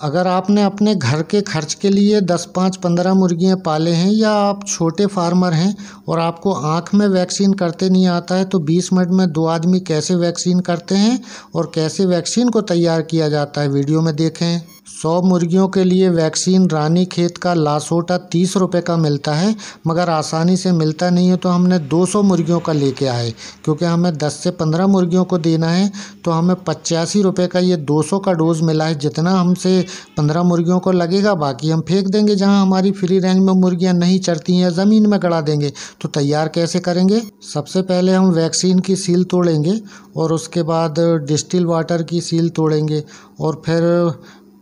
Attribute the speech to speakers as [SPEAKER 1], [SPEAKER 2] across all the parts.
[SPEAKER 1] अगर आपने अपने घर के खर्च के लिए दस, पाँच, पंद्रह मुर्गियाँ पाले हैं या आप छोटे फार्मर हैं और आपको आँख में वैक्सीन करते नहीं आता है तो बीस मिनट में दो आदमी कैसे वैक्सीन करते हैं और कैसे वैक्सीन को तैयार किया जाता है, वीडियो में देखें। सौ मुर्गियों के लिए वैक्सीन रानी खेत का लासोटा तीस रुपये का मिलता है, मगर आसानी से मिलता नहीं है तो हमने दो सौ मुर्गियों का लेके आए। क्योंकि हमें दस से पंद्रह मुर्गियों को देना है तो हमें पचासी रुपये का ये दो सौ का डोज मिला है, जितना हमसे पंद्रह मुर्गियों को लगेगा, बाकी हम फेंक देंगे जहाँ हमारी फ्री रेंज में मुर्गियाँ नहीं चढ़ती हैं ज़मीन में गड़ा देंगे। तो तैयार कैसे करेंगे? सबसे पहले हम वैक्सीन की सील तोड़ेंगे और उसके बाद डिस्टिल वाटर की सील तोड़ेंगे और फिर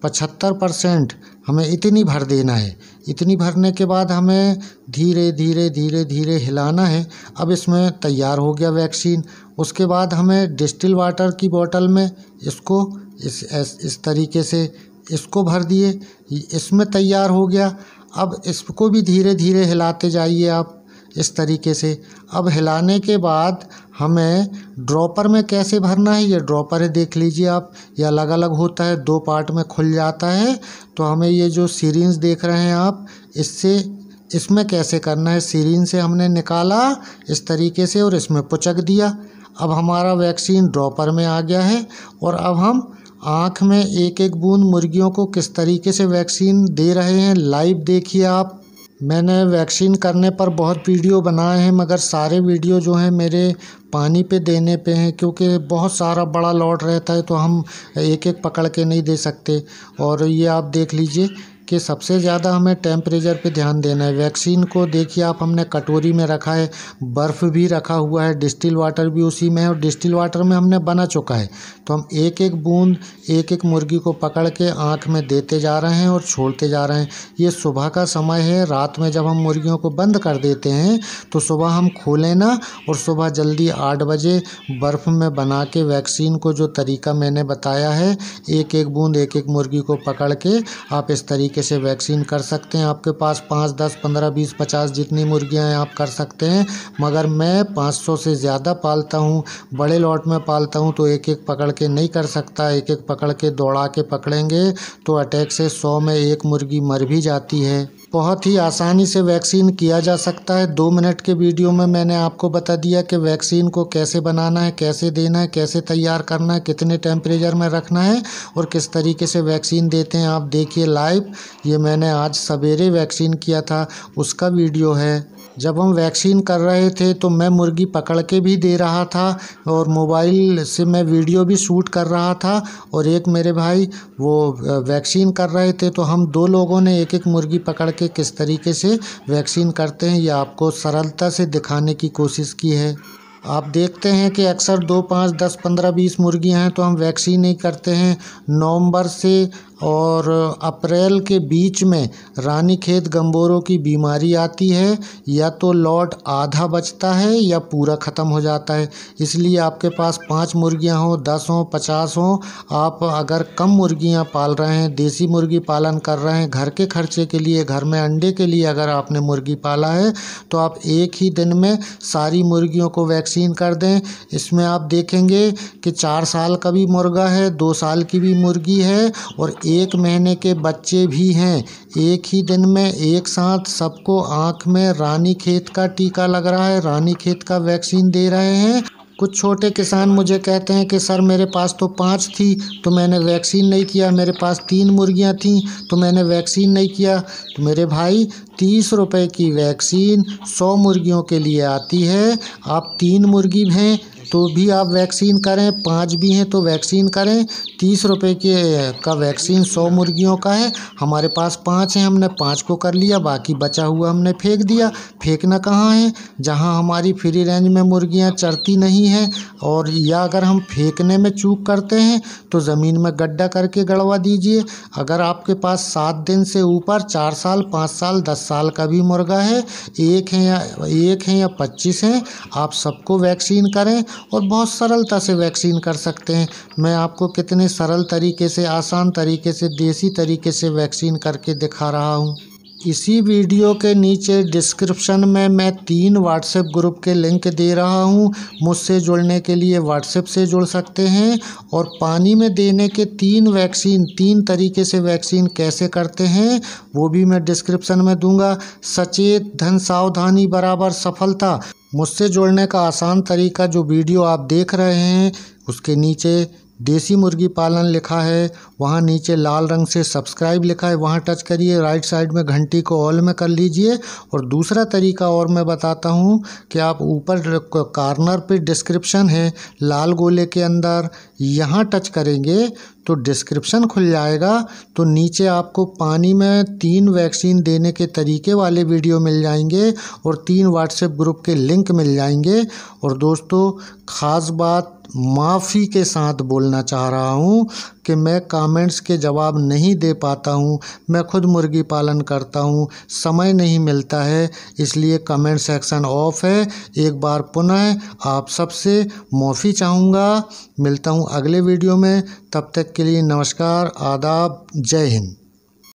[SPEAKER 1] पचहत्तर परसेंट हमें इतनी भर देना है। इतनी भरने के बाद हमें धीरे धीरे धीरे धीरे हिलाना है। अब इसमें तैयार हो गया वैक्सीन। उसके बाद हमें डिस्टिल वाटर की बोतल में इसको इस इस, इस तरीके से इसको भर दिए। इसमें तैयार हो गया। अब इसको भी धीरे धीरे हिलाते जाइए आप। इस तरीके से। अब हिलाने के बाद हमें ड्रॉपर में कैसे भरना है, ये ड्रॉपर है देख लीजिए आप, ये अलग अलग होता है, दो पार्ट में खुल जाता है। तो हमें ये जो सीरींस देख रहे हैं आप, इससे, इसमें कैसे करना है? सीरीन से हमने निकाला, इस तरीके से और इसमें पुचक दिया। अब हमारा वैक्सीन ड्रॉपर में आ गया है और अब हम आँख में एक एक बूंद मुर्गियों को किस तरीके से वैक्सीन दे रहे हैं, लाइव देखिए आप। मैंने वैक्सीन करने पर बहुत वीडियो बनाए हैं, मगर सारे वीडियो जो हैं मेरे पानी पे देने पे हैं, क्योंकि बहुत सारा बड़ा लॉट रहता है तो हम एक एक पकड़ के नहीं दे सकते। और ये आप देख लीजिए कि सबसे ज़्यादा हमें टेम्परेचर पे ध्यान देना है। वैक्सीन को देखिए, आप हमने कटोरी में रखा है, बर्फ़ भी रखा हुआ है डिस्टिल वाटर भी उसी में है और डिस्टिल वाटर में हमने बना चुका है। तो हम एक एक बूंद एक एक मुर्गी को पकड़ के आँख में देते जा रहे हैं और छोड़ते जा रहे हैं। ये सुबह का समय है, रात में जब हम मुर्गियों को बंद कर देते हैं तो सुबह हम खोलें ना और सुबह जल्दी आठ बजे बर्फ़ में बना के वैक्सीन को जो तरीका मैंने बताया है एक एक बूंद एक एक मुर्गी को पकड़ के आप इस तरीके तरीके से वैक्सीन कर सकते हैं। आपके पास पाँच, दस, पंद्रह, बीस, पचास जितनी मुर्गियाँ हैं, आप कर सकते हैं। मगर मैं पाँच सौ से ज़्यादा पालता हूँ, बड़े लॉट में पालता हूँ तो एक एक पकड़ के नहीं कर सकता। एक एक पकड़ के दौड़ा के पकड़ेंगे तो अटैक से सौ में एक मुर्गी मर भी जाती है। बहुत ही आसानी से वैक्सीन किया जा सकता है। दो मिनट के वीडियो में मैंने आपको बता दिया कि वैक्सीन को कैसे बनाना है, कैसे देना है, कैसे तैयार करना है, कितने टेम्परेचर में रखना है और किस तरीके से वैक्सीन देते हैं। आप देखिए लाइव, ये मैंने आज सवेरे वैक्सीन किया था, उसका वीडियो है। जब हम वैक्सीन कर रहे थे तो मैं मुर्गी पकड़ के भी दे रहा था और मोबाइल से मैं वीडियो भी शूट कर रहा था और एक मेरे भाई वो वैक्सीन कर रहे थे। तो हम दो लोगों ने एक एक मुर्गी पकड़ के किस तरीके से वैक्सीन करते हैं, ये आपको सरलता से दिखाने की कोशिश की है। आप देखते हैं कि अक्सर दो, पाँच, दस, पंद्रह, बीस मुर्गियाँ हैं तो हम वैक्सीन नहीं करते हैं। नवंबर से और अप्रैल के बीच में रानीखेत गंबोरों की बीमारी आती है, या तो लॉट आधा बचता है, या पूरा ख़त्म हो जाता है। इसलिए आपके पास पाँच मुर्गियाँ हों, दस हों, पचास हों, आप अगर कम मुर्गियाँ पाल रहे हैं, देसी मुर्गी पालन कर रहे हैं, घर के खर्चे के लिए, घर में अंडे के लिए अगर आपने मुर्गी पाला है तो आप एक ही दिन में सारी मुर्गियों को वैक्सीन कर दें। इसमें आप देखेंगे कि चार साल का भी मुर्गा है, दो साल की भी मुर्गी है, और एक महीने के बच्चे भी हैं। एक ही दिन में एक साथ सबको आँख में रानी खेत का टीका लग रहा है। रानी खेत का वैक्सीन दे रहे हैं। कुछ छोटे किसान मुझे कहते हैं कि, सर, मेरे पास तो पाँच थी तो मैंने वैक्सीन नहीं किया। मेरे पास तीन मुर्गियाँ थीं तो मैंने वैक्सीन नहीं किया। तो मेरे भाई, तीस रुपए की वैक्सीन सौ मुर्गियों के लिए आती है। आप तीन मुर्गी हैं तो भी आप वैक्सीन करें, पाँच भी हैं तो वैक्सीन करें। तीस रुपए के, का वैक्सीन सौ मुर्गियों का है। हमारे पास पाँच हैं, हमने पाँच को कर लिया, बाकी बचा हुआ हमने फेंक दिया। फेंकना कहाँ है? जहाँ हमारी फ्री रेंज में मुर्गियाँ चरती नहीं हैं और या अगर हम फेंकने में चूक करते हैं तो ज़मीन में गड्ढा करके गड़वा दीजिए। अगर आपके पास सात दिन से ऊपर, चार साल, पाँच साल, दस साल का भी मुर्गा है, एक है या, एक है या पच्चीस हैं, आप सबको वैक्सीन करें और बहुत सरलता से वैक्सीन कर सकते हैं। मैं आपको कितने सरल तरीके से, आसान तरीके से, देसी तरीके से वैक्सीन करके दिखा रहा हूँ। इसी वीडियो के नीचे डिस्क्रिप्शन में मैं तीन व्हाट्सएप ग्रुप के लिंक दे रहा हूँ। मुझसे जुड़ने के लिए व्हाट्सएप से जुड़ सकते हैं और पानी में देने के तीन वैक्सीन, तीन तरीके से वैक्सीन कैसे करते हैं, वो भी मैं डिस्क्रिप्शन में दूँगा। सचेत, धन सावधानी, बराबर सफलता। मुझसे जुड़ने का आसान तरीका जो वीडियो आप देख रहे हैं, उसके नीचे देसी मुर्गी पालन लिखा है, वहाँ नीचे लाल रंग से सब्सक्राइब लिखा है, वहाँ टच करिए, राइट साइड में घंटी को ऑल में कर लीजिए। और दूसरा तरीका और मैं बताता हूँ कि आप ऊपर कार्नर पे डिस्क्रिप्शन है, लाल गोले के अंदर यहाँ टच करेंगे तो डिस्क्रिप्शन खुल जाएगा। तो नीचे आपको पानी में तीन वैक्सीन देने के तरीके वाले वीडियो मिल जाएँगे और तीन व्हाट्सएप ग्रुप के लिंक मिल जाएँगे। और दोस्तों, ख़ास बात माफ़ी के साथ बोलना चाह रहा हूँ कि मैं कमेंट्स के जवाब नहीं दे पाता हूँ। मैं खुद मुर्गी पालन करता हूँ। समय नहीं मिलता है, इसलिए कमेंट सेक्शन ऑफ़ है। एक बार पुनः आप सबसे माफ़ी चाहूँगा। मिलता हूँ अगले वीडियो में। तब तक के लिए नमस्कार, आदाब, जय हिंद।